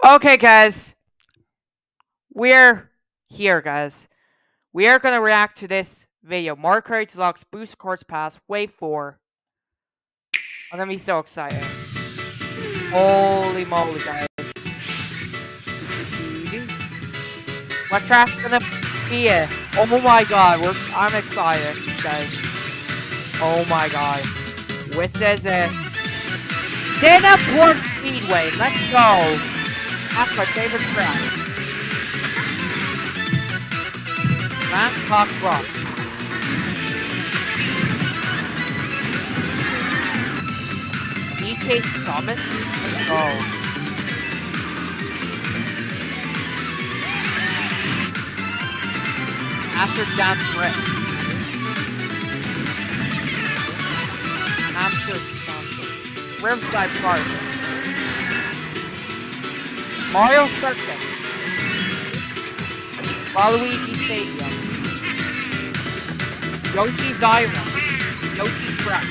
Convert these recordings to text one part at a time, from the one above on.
Okay, guys. We're here, guys. We are going to react to this video. Mario Kart Locks Booster Course Pass Wave 4. I'm going to be so excited. Holy moly, guys. What track's going to be it? Oh my god, we're, I'm excited, guys. Oh my god. This is it. Singapore Speedway, let's go. That's my favorite track. Bangkok Rock. DK Summit? Let's go. Amsterdam Drift. Amsterdam Riverside Park. Mario Circuit. Waluigi Stadium. Yoshi's Island. Yoshi Track.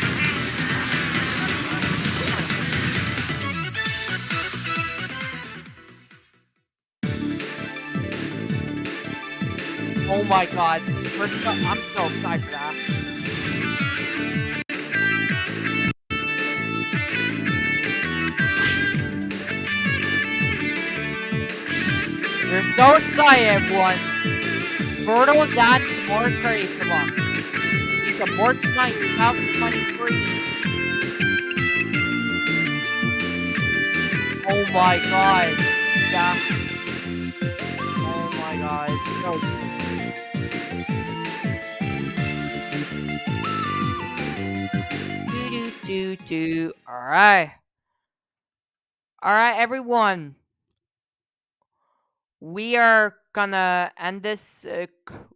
Oh my god. I'm so excited for that. We're so excited, everyone. Birdo and more Curry on. He's a March 9th, 2023. Oh my god. Yeah. Oh my god. So do do do do. Alright. Alright, everyone we are gonna end this uh,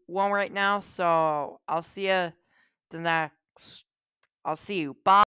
one right now. So I'll see you the next. I'll see you. Bye.